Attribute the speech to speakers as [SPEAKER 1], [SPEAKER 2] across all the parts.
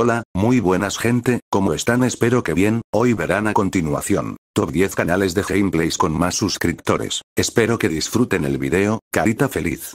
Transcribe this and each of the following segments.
[SPEAKER 1] Hola, muy buenas gente, ¿cómo están? Espero que bien, hoy verán a continuación, top 10 canales de gameplays con más suscriptores, espero que disfruten el video, carita feliz.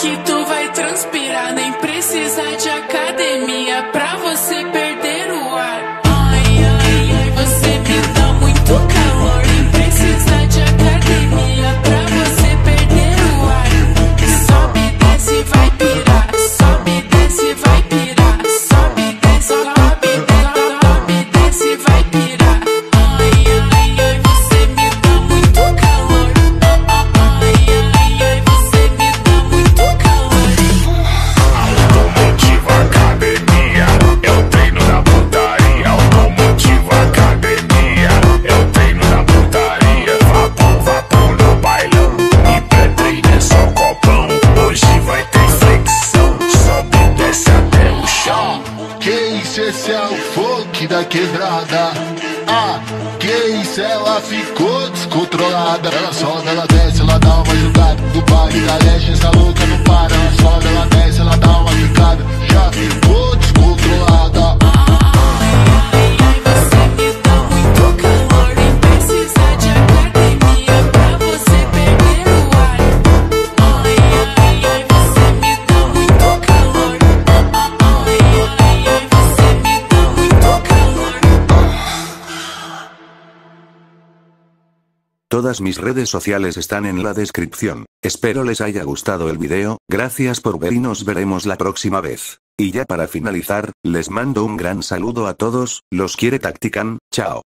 [SPEAKER 2] que tu vai transpirar. Nem precisa de academia pra você perder.
[SPEAKER 3] da
[SPEAKER 4] quebrada. Ah, que isso, ela ficou descontrolada. Ela sobe, ela desce, ela dá uma jogada. Do baile da leste, essa louca não para. Ela sobe, ela desce, ela dá uma jogada. Já ficou.
[SPEAKER 1] Todas mis redes sociales están en la descripción. Espero les haya gustado el video, gracias por ver y nos veremos la próxima vez. Y ya para finalizar, les mando un gran saludo a todos, los quiere Tactican, chao.